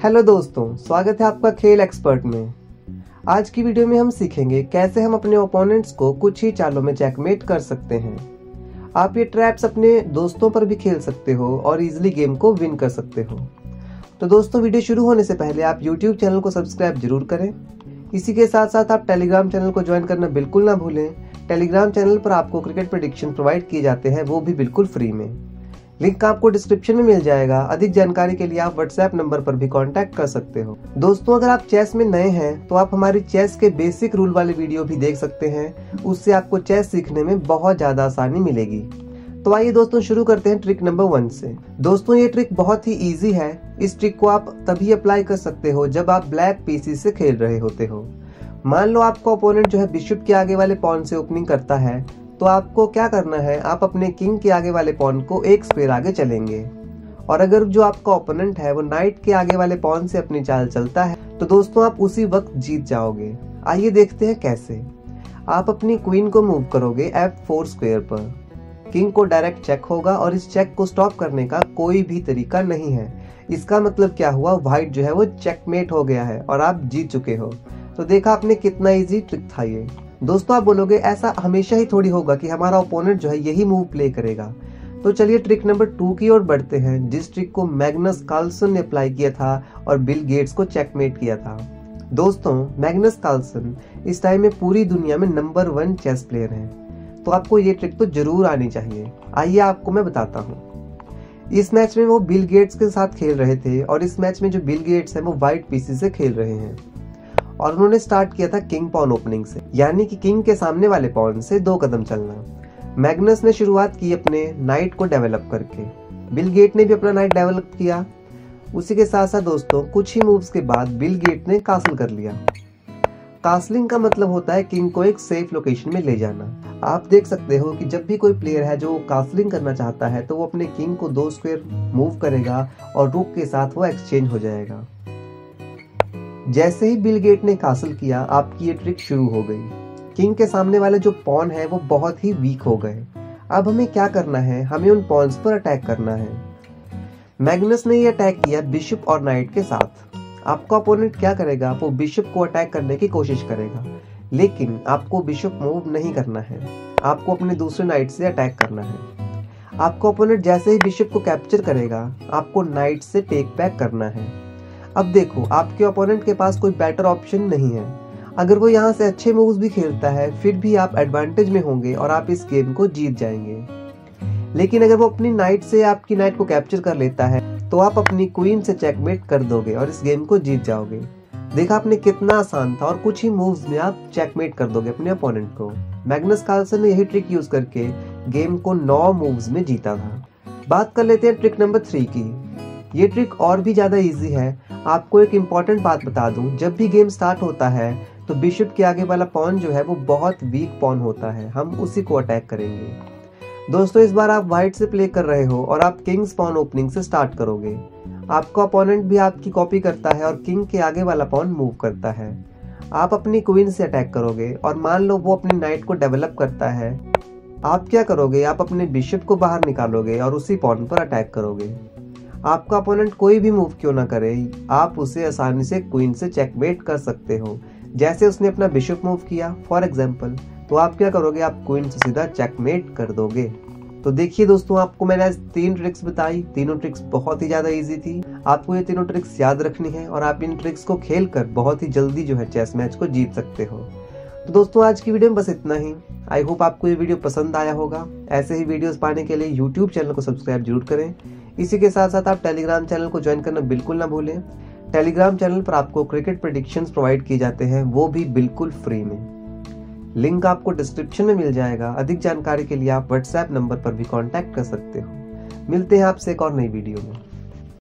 Hello दोस्तों, स्वागत है आपका खेल एक्सपर्ट में। आज की वीडियो में हम सीखेंगे कैसे हम अपने ओपोनेंट्स को कुछ ही चालों में चेकमेट कर सकते हैं। आप ये ट्रैप्स अपने दोस्तों पर भी खेल सकते हो और इजिली गेम को विन कर सकते हो। तो दोस्तों, वीडियो शुरू होने से पहले आप यूट्यूब चैनल को सब्सक्राइब ज़रूर करें। इसी के साथ साथ आप टेलीग्राम चैनल को ज्वाइन करना बिल्कुल ना भूलें। टेलीग्राम चैनल पर आपको क्रिकेट प्रडिक्शन प्रोवाइड किए जाते हैं, वो भी बिल्कुल फ्री में। लिंक आपको डिस्क्रिप्शन में मिल जाएगा। अधिक जानकारी के लिए आप व्हाट्सएप नंबर पर भी कांटेक्ट कर सकते हो। दोस्तों, अगर आप चेस में नए हैं तो आप हमारी चेस के बेसिक रूल वाले वीडियो भी देख सकते हैं। उससे आपको चेस सीखने में बहुत ज़्यादा आसानी मिलेगी। तो आइए दोस्तों, शुरू करते हैं ट्रिक नंबर वन से। दोस्तों, ये ट्रिक बहुत ही इजी है। इस ट्रिक को आप तभी अप्लाई कर सकते हो जब आप ब्लैक पीसी से खेल रहे होते हो। मान लो आपका ओपोनेंट जो है बिशप के आगे वाले पॉन से ओपनिंग करता है। तो आपको क्या करना है? आप अपने किंग के आगे वाले पॉन को एक स्पेयर आगे चलेंगे। और अगर जो आपका ओपोनेंट है, वो नाइट के आगे वाले पॉन से अपनी चाल चलता है तो दोस्तों आप उसी वक्त जीत जाओगे। आइए देखते हैं कैसे। आप अपनी क्वीन को मूव करोगे एफ़ फोर स्क्वेयर पर। किंग को डायरेक्ट चेक होगा और इस चेक को स्टॉप करने का कोई भी तरीका नहीं है। इसका मतलब क्या हुआ? व्हाइट जो है वो चेकमेट हो गया है और आप जीत चुके हो। तो देखा आपने कितना इजी ट्रिक था ये। दोस्तों, आप बोलोगे, ऐसा हमेशा ही थोड़ी होगा कि हमारा ओपोनेंट जो है, यही मूव प्ले करेगा। तो चलिए ट्रिक नंबर टू की ओर बढ़ते हैं, जिस ट्रिक को मैग्नस कार्लसन ने अप्लाई किया था और बिल गेट्स को चेकमेट किया था। दोस्तों, मैग्नस कार्लसन इस टाइम में पूरी दुनिया में नंबर वन चेस प्लेयर हैं। तो आपको ये ट्रिक तो ज़रूर आनी चाहिए। आइए, आपको मैं बताता हूँ। इस मैच में वो बिल गेट्स के साथ खेल रहे थे और इस मैच में जो बिल गेट्स है, वो व्हाइट पीसी से खेल रहे हैं। और उन्होंने स्टार्ट किया था किंग पॉन ओपनिंग से, यानी कि किंग के सामने वाले पॉन से दो कदम चलना। मैग्नस ने शुरुआत की अपने नाइट को डेवलप करके। बिल गेट ने भी अपना नाइट डेवलप किया। उसी के साथ साथ दोस्तों, कुछ ही मूव्स के बाद बिल गेट ने कासल कर लिया। कासलिंग का मतलब होता है किंग को एक सेफ़ लोकेशन में ले जाना। आप देख सकते हो कि जब भी कोई प्लेयर है जो कासलिंग करना चाहता है तो वो अपने किंग को दो स्क्वायर मूव करेगा और रुक के साथ वो एक्सचेंज हो जाएगा। जैसे ही बिल गेट ने हासिल किया, आपकी ये ट्रिक शुरू हो गई। किंग के सामने वाले जो पॉन है, वो बहुत ही वीक हो गए। अब हमें क्या करना है? हमें उन पॉन्स पर अटैक करना है। मैग्नस ने ये अटैक किया बिशप और नाइट के साथ। आपका अपोनेंट क्या करेगा? वो बिशप को अटैक करने की कोशिश करेगा। लेकिन आपको बिशप मूव नहीं करना है। आपको अपने दूसरे नाइट से अटैक करना है। आपको अपोनेंट जैसे ही बिशप को कैप्चर करेगा, आपको नाइट से टेक बैक करना है। अब देखो, आपके ओपोनेंट के पास कोई बेटर ऑप्शन नहीं है। अगर वो यहाँ से अच्छे मूव्स भी खेलता है, फिर भी आप एडवांटेज में होंगे और आप इस गेम को जीत जाएँगे। लेकिन अगर वो अपनी नाइट से, आपकी नाइट को कैप्चर कर लेता है तो आप अपनी क्वीन से चेकमेट कर दोगे और इस गेम को जीत जाओगे। देखा आपने कितना आसान था और कुछ ही मूव्स में आप चेकमेट कर दोगे अपने अपोनेंट को। मैग्नस कार्लसन ने यही ट्रिक यूज़ करके गेम को नौ मूव्स में जीता था। बात कर लेते हैं ट्रिक नंबर थ्री की। ये ट्रिक और भी ज़्यादा इजी है। आपको एक इंपॉर्टेंट बात बता दूँ, जब भी गेम स्टार्ट होता है तो बिशप के आगे वाला पॉन जो है, वो बहुत वीक पॉन होता है। हम उसी को अटैक करेंगे। दोस्तों, इस बार आप व्हाइट से प्ले कर रहे हो और आप किंग्स पॉन ओपनिंग से स्टार्ट करोगे। आपका अपोनेंट भी आपकी कॉपी करता है और किंग के आगे वाला पॉन मूव करता है। आप अपनी क्वीन से अटैक करोगे और मान लो वो अपनी नाइट को डेवलप करता है। आप क्या करोगे? आप अपने बिशप को बाहर निकालोगे और उसी पॉन पर अटैक करोगे। आपका अपोनेंट कोई भी मूव क्यों ना करे, आप उसे आसानी से क्वीन से चेकमेट कर सकते हो। जैसे उसने अपना बिशप मूव किया फॉर एग्ज़ाम्पल तो आप क्या करोगे? आप क्वीन से सीधा चेकमेट कर दोगे। तो देखिए दोस्तों, आपको मैंने आज तीन ट्रिक्स बताई। तीनों ट्रिक्स बहुत ही ज़्यादा इजी थी। आपको ये तीनों ट्रिक्स याद रखनी है और आप इन ट्रिक्स को खेल कर बहुत ही जल्दी जो है चेस मैच को जीत सकते हो। तो दोस्तों, आज की वीडियो में बस इतना ही। आई होप आपको ये वीडियो पसंद आया होगा। ऐसे ही वीडियोस पाने के लिए यूट्यूब चैनल को सब्सक्राइब ज़रूर करें। इसी के साथ साथ आप टेलीग्राम चैनल को ज्वाइन करना बिल्कुल ना भूलें। टेलीग्राम चैनल पर आपको क्रिकेट प्रडिक्शन प्रोवाइड किए जाते हैं, वो भी बिल्कुल फ्री में। लिंक आपको डिस्क्रिप्शन में मिल जाएगा। अधिक जानकारी के लिए आप व्हाट्सएप नंबर पर भी कॉन्टैक्ट कर सकते हो। मिलते हैं आपसे एक और नई वीडियो में।